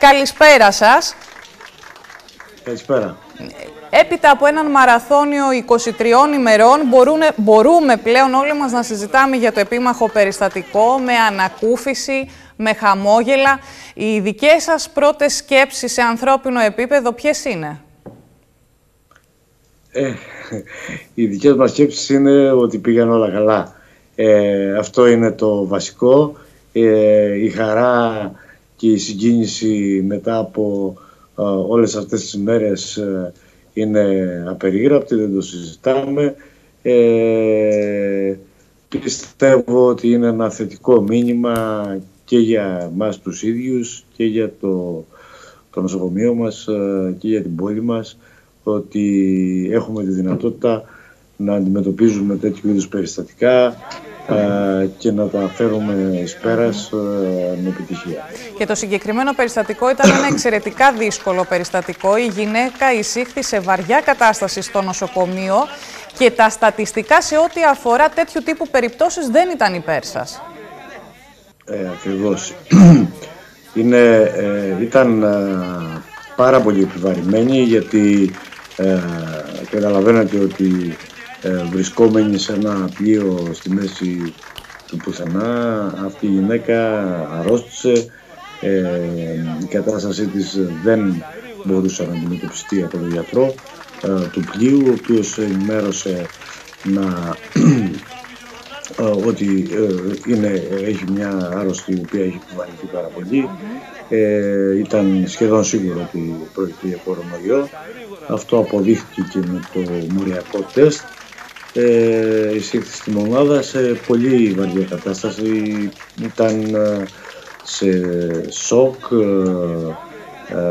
Καλησπέρα σας. Καλησπέρα. Έπειτα από έναν μαραθώνιο 23 ημερών μπορούμε, μπορούμε πλέον όλοι μας να συζητάμε για το επίμαχο περιστατικό με ανακούφιση, με χαμόγελα. Οι δικές σας πρώτες σκέψεις σε ανθρώπινο επίπεδο ποιες είναι; Ε, οι δικές μας σκέψεις είναι ότι πήγαν όλα καλά. Ε, αυτό είναι το βασικό. Ε, η χαρά και η συγκίνηση μετά από ε, όλες αυτές τις μέρες ε, είναι απερίγραπτη, δεν το συζητάμε. Ε, πιστεύω ότι είναι ένα θετικό μήνυμα και για μας τους ίδιους και για το, το νοσοκομείο μας και για την πόλη μας ότι έχουμε τη δυνατότητα να αντιμετωπίζουμε τέτοιου είδους περιστατικά και να τα φέρουμε εις πέρας με επιτυχία. Και το συγκεκριμένο περιστατικό ήταν ένα εξαιρετικά δύσκολο περιστατικό. Η γυναίκα εισήχθη σε βαριά κατάσταση στο νοσοκομείο και τα στατιστικά σε ό,τι αφορά τέτοιου τύπου περιπτώσεις δεν ήταν υπέρ σας. Ε, ακριβώς. Είναι, ε, ήταν ε, πάρα πολύ επιβαρημένη γιατί ε, καταλαβαίνετε ότι ε, βρισκόμενοι σε ένα πλοίο στη μέση του πουθενά αυτή η γυναίκα αρρώστησε ε, η κατάστασή της δεν μπορούσε να αντιμετωπιστεί από τον γιατρό ε, του πλοίου ο οποίος ενημέρωσε να ε, ότι ε, είναι, έχει μια άρρωστη η οποία έχει επιβαρυνθεί πάρα πολύ. Ε, ήταν σχεδόν σίγουρο ότι πρόκειται για κορονοϊό. Αυτό αποδείχθηκε και με το μοριακό τεστ. Ε, εισήχθη στη μονάδα σε πολύ βαριά κατάσταση. Ήταν σε σοκ,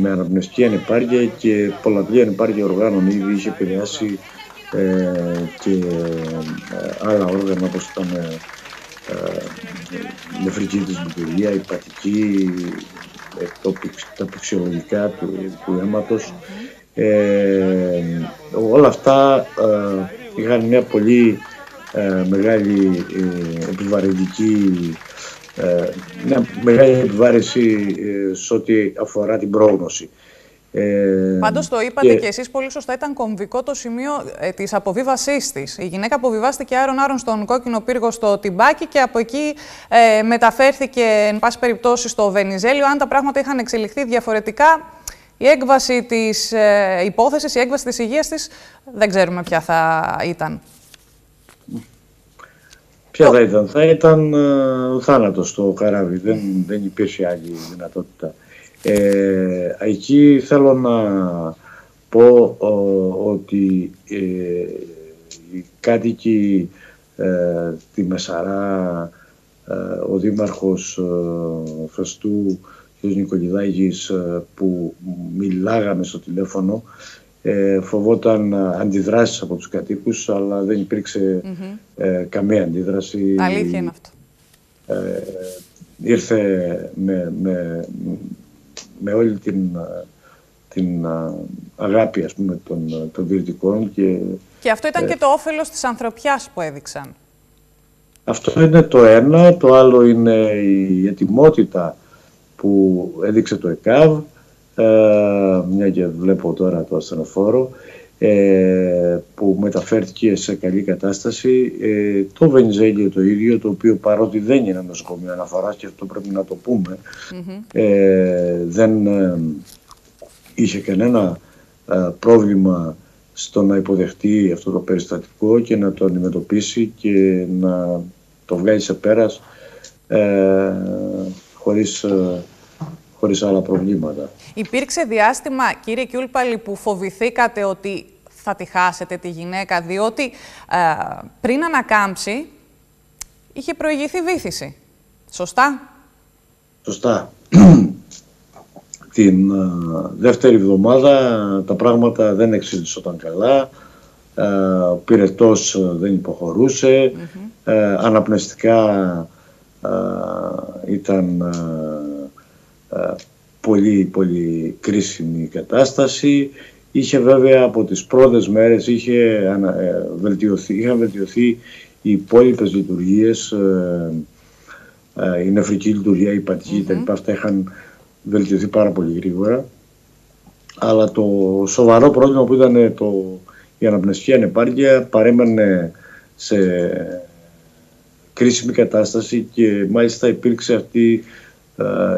με αναπνευστική ανεπάρκεια και πολλαπλή ανεπάρκεια οργάνων. Ήδη είχε επηρεάσει ε, και ε, άλλα όργανα όπως ήταν ε, νεφρική της λειτουργία, υπατική, τα πηξιολογικά του, του αίματος. όλα αυτά είχαν μια πολύ μεγάλη επιβαρυντική μια μεγάλη επιβάρηση σε ό,τι αφορά την πρόγνωση. Ε, Πάντως το είπατε και... και εσείς πολύ σωστά, ήταν κομβικό το σημείο ε, της αποβίβασής της. Η γυναίκα αποβιβάστηκε άρον-άρον στον κόκκινο πύργο στο Τιμπάκι και από εκεί ε, μεταφέρθηκε, εν πάση περιπτώσει, στο Βενιζέλιο. Αν τα πράγματα είχαν εξελιχθεί διαφορετικά, η έκβαση της ε, υπόθεσης, η έκβαση της υγείας της, δεν ξέρουμε ποια θα ήταν. Ποια θα ήταν, θα ήταν ε, θάνατος στο καράβι, δεν, δεν υπήρχε άλλη δυνατότητα. Ε, εκεί θέλω να πω ότι ε, οι κάτοικοι ε, τη Μεσαρά, ε, ο δήμαρχος ε, Φεστού, κ. Νικολιδάκης, ε, που μιλάγαμε στο τηλέφωνο, φοβόταν αντιδράσεις από τους κατοίκους, αλλά δεν υπήρξε καμία αντίδραση. Αλήθεια είναι αυτό. ήρθε με, με, με όλη την, την αγάπη ας πούμε, των, των δυτικών. Και, και αυτό ήταν ε, και το όφελος της ανθρωπιάς που έδειξαν. Αυτό είναι το ένα. Το άλλο είναι η ετοιμότητα που έδειξε το ΕΚΑΒ, ε, μια και βλέπω τώρα το ασθενοφόρο, ε, που μεταφέρθηκε σε καλή κατάσταση. Ε, το Βενιζέλιο το ίδιο, το οποίο παρότι δεν είναι νοσοκομείο αναφοράς και αυτό πρέπει να το πούμε, ε, δεν ε, είχε κανένα πρόβλημα στο να υποδεχτεί αυτό το περιστατικό και να το αντιμετωπίσει και να το βγάλει σε πέρας χωρίς χωρίς άλλα προβλήματα. Υπήρξε διάστημα, κύριε Κιούλπαλη, που φοβηθήκατε ότι θα τη χάσετε τη γυναίκα, διότι ε, πριν ανακάμψει είχε προηγηθεί βήθηση. Σωστά; Σωστά. Την ε, δεύτερη εβδομάδα τα πράγματα δεν εξελισσόταν καλά. Ε, ο πυρετός δεν υποχωρούσε. Αναπνευστικά ήταν πολύ πολύ κρίσιμη κατάσταση. Είχε βέβαια από τις πρώτες μέρες είχε ε, βελτιωθεί, είχαν βελτιωθεί οι υπόλοιπες λειτουργίες, ε, ε, η νεφρική λειτουργία, η πατική mm-hmm. Αυτά είχαν βελτιωθεί πάρα πολύ γρήγορα. Αλλά το σοβαρό πρόβλημα που ήταν το, η αναπνευστική ανεπάρκεια παρέμενε σε κρίσιμη κατάσταση και μάλιστα υπήρξε, αυτή,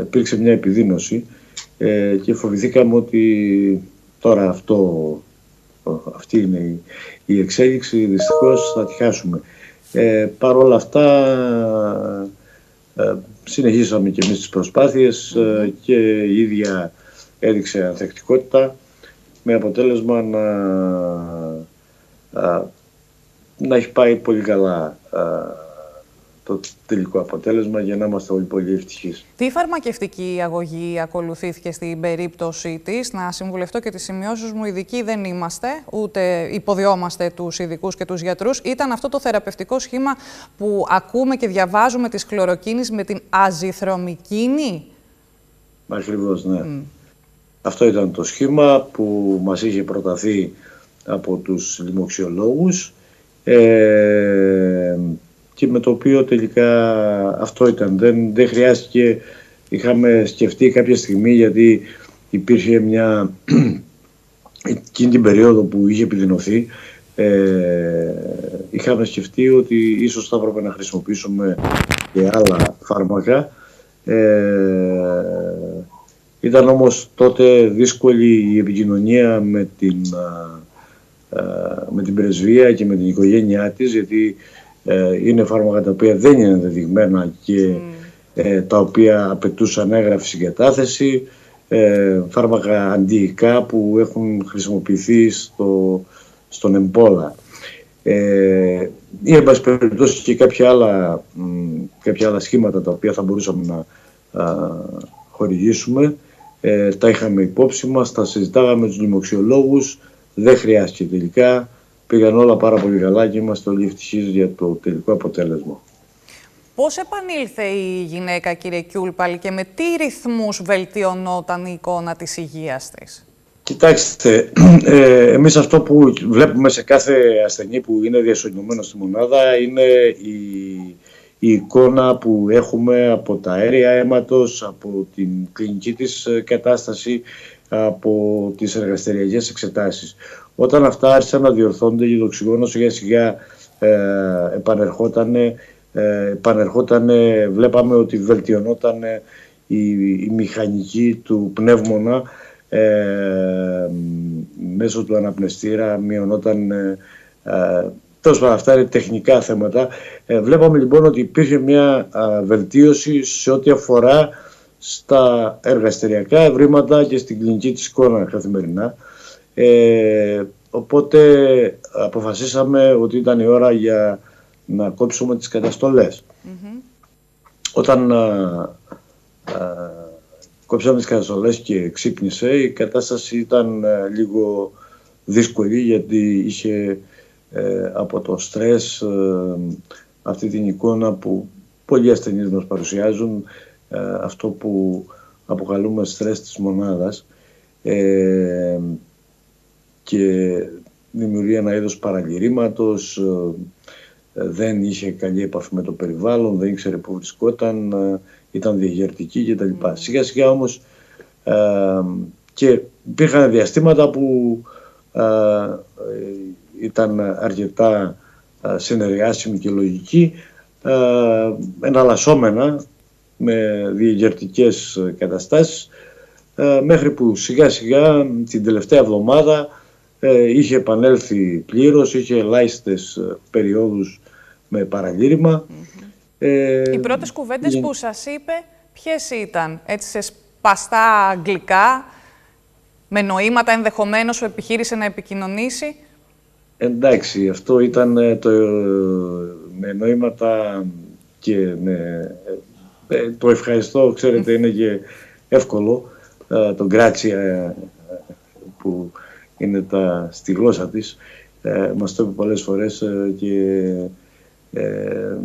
υπήρξε μια επιδείνωση ε, και φοβηθήκαμε ότι τώρα αυτό, αυτή είναι η, η εξέλιξη, δυστυχώς θα τη χάσουμε. Ε, Παρ' όλα αυτά ε, συνεχίσαμε και εμείς τις προσπάθειες ε, και η ίδια έδειξε ανθεκτικότητα με αποτέλεσμα να, να έχει πάει πολύ καλά το τελικό αποτέλεσμα για να είμαστε όλοι πολύ ευτυχείς. Τι φαρμακευτική αγωγή ακολουθήθηκε στην περίπτωση της, να συμβουλευτώ και τις σημειώσεις μου, ειδικοί δεν είμαστε, ούτε υποδιόμαστε τους ειδικούς και τους γιατρούς. Ήταν αυτό το θεραπευτικό σχήμα που ακούμε και διαβάζουμε της χλωροκίνης με την αζυθρομικίνη; Ακριβώς, ναι. Αυτό ήταν το σχήμα που μας είχε προταθεί από τους λοιμοξιολόγους. Ε, και με το οποίο τελικά αυτό ήταν. Δεν, δεν χρειάστηκε, είχαμε σκεφτεί κάποια στιγμή γιατί υπήρχε μια, εκείνη την περίοδο που είχε επιδεινωθεί, ε, είχαμε σκεφτεί ότι ίσως θα έπρεπε να χρησιμοποιήσουμε και άλλα φάρμακα. Ε, ήταν όμως τότε δύσκολη η επικοινωνία με την, με την πρεσβεία και με την οικογένειά της γιατί ε, είναι φάρμακα τα οποία δεν είναι ενδεδειγμένα και ε, τα οποία απαιτούσαν έγγραφη συγκατάθεση, ε, φάρμακα αντιϊκά που έχουν χρησιμοποιηθεί στο, στον εμπόλα. Ε, ή εν πάση περιπτώσει και κάποια άλλα, κάποια άλλα σχήματα τα οποία θα μπορούσαμε να χορηγήσουμε. Ε, τα είχαμε υπόψη μας, τα συζητάγαμε με τους λοιμοξιολόγους, δεν χρειάστηκε τελικά πήγαν όλα πάρα πολύ καλά και είμαστε όλοι ευτυχείς για το τελικό αποτέλεσμα. Πώς επανήλθε η γυναίκα, κύριε Κιούλπαλ, και με τι ρυθμούς βελτιωνόταν η εικόνα της υγείας της; Κοιτάξτε, ε, εμείς αυτό που βλέπουμε σε κάθε ασθενή που είναι διασωληνωμένο στη μονάδα είναι η, η εικόνα που έχουμε από τα αέρια αίματος, από την κλινική της ε, κατάσταση, από τις εργαστηριακές εξετάσεις. Όταν αυτά άρχισαν να διορθώνται και το οξυγόνο σιγά σιγά ε, επανερχότανε, ε, επανερχότανε, βλέπαμε ότι βελτιωνόταν η, η μηχανική του πνεύμονα ε, μέσω του αναπνευστήρα, μειωνόταν ε, ε Τέλος πάντων, αυτά είναι τεχνικά θέματα. Ε, βλέπαμε λοιπόν ότι υπήρχε μια βελτίωση σε ό,τι αφορά στα εργαστηριακά ευρήματα και στην κλινική της εικόνα καθημερινά. Ε, οπότε αποφασίσαμε ότι ήταν η ώρα για να κόψουμε τις καταστολες Όταν α, κόψαμε τις καταστολές και ξύπνησε η κατάσταση ήταν λίγο δύσκολη γιατί είχε ε, από το στρες ε, αυτή την εικόνα που πολλοί ασθενείς μας παρουσιάζουν αυτό που αποκαλούμε στρες της μονάδας και δημιουργεί ένα είδος παραγυρήματος, ε, δεν είχε καλή επαφή με το περιβάλλον, δεν ήξερε πού βρισκόταν, ε, ήταν διαγερτική κτλ. Mm. Σιγά σιγά όμως ε, και υπήρχαν διαστήματα που ήταν αρκετά συνεργάσιμοι και λογικοί, εναλλασσόμενα με διαγερτικές καταστάσεις, μέχρι που σιγά σιγά την τελευταία εβδομάδα ε, είχε επανέλθει πλήρως, είχε ελάχιστες ε, περιόδους με παραγυρημα Ε, Οι πρώτες κουβέντες που σας είπε ποιες ήταν, έτσι σε σπαστά αγγλικά, με νοήματα ενδεχομένως που επιχείρησε να επικοινωνήσει; Εντάξει, αυτό ήταν ε, το, με νοήματα και με, το ευχαριστώ, ξέρετε, είναι και εύκολο. Τον Γκράτσια που είναι τα, στη γλώσσα της. Ε, μας το είπε πολλές φορές ε, και ε,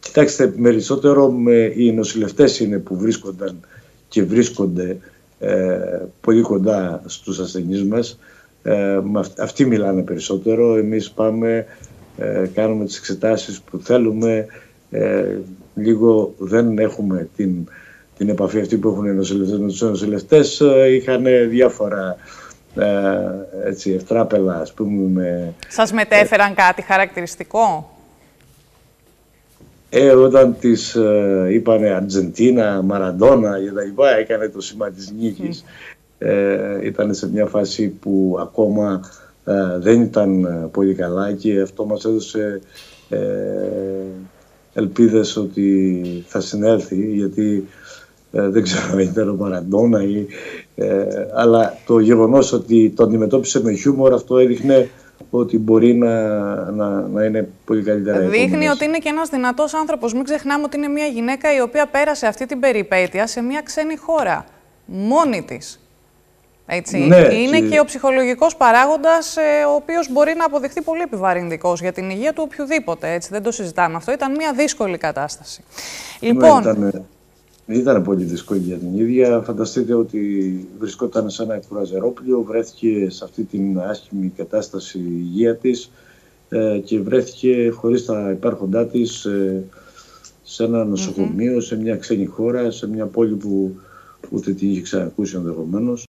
κοιτάξτε περισσότερο με, οι νοσηλευτές είναι που βρίσκονταν και βρίσκονται ε, πολύ κοντά στους ασθενείς μας. Ε, αυτοί μιλάνε περισσότερο, εμείς πάμε, ε, κάνουμε τις εξετάσεις που θέλουμε, λίγο δεν έχουμε την την επαφή αυτή που έχουν οι νοσηλευτές με τους νοσηλευτές είχαν διάφορα έτσι, ευτράπελα ας πούμε. Με, Σας μετέφεραν κάτι χαρακτηριστικό; Ε, όταν της ε, είπανε Αργεντίνα, Μαραντόνα και τα λοιπά, έκανε το σήμα της νίκης. Ε, ήταν σε μια φάση που ακόμα ε, δεν ήταν ε, πολύ καλά και αυτό μας έδωσε ε, ελπίδες ότι θα συνέλθει γιατί δεν ξέρω αν ήταν ο Μαραντόνα ή, αλλά το γεγονός ότι το αντιμετώπισε με χιούμορ αυτό έδειχνε ότι μπορεί να, να, να είναι πολύ καλύτερα. Δείχνει ότι είναι και ένας δυνατός άνθρωπος. Μην ξεχνάμε ότι είναι μια γυναίκα η οποία πέρασε αυτή την περιπέτεια σε μια ξένη χώρα. Μόνη της. Έτσι. Ναι, είναι και... ο ψυχολογικός παράγοντας, ε, ο οποίος μπορεί να αποδειχθεί πολύ επιβαρυντικός για την υγεία του οποιοδήποτε. Έτσι. Δεν το συζητάμε αυτό. Ήταν μια δύσκολη κατάσταση. Ναι, λοιπόν, ήταν, ήταν πολύ δύσκολη για την ίδια. Φανταστείτε ότι βρισκόταν σε ένα εκφραζερόπλιο, βρέθηκε σε αυτή την άσχημη κατάσταση υγεία της ε, και βρέθηκε χωρίς τα υπάρχοντά της ε, σε ένα νοσοκομείο, σε μια ξένη χώρα, σε μια πόλη που ούτε την είχε ξανακούσει ενδεχομένως.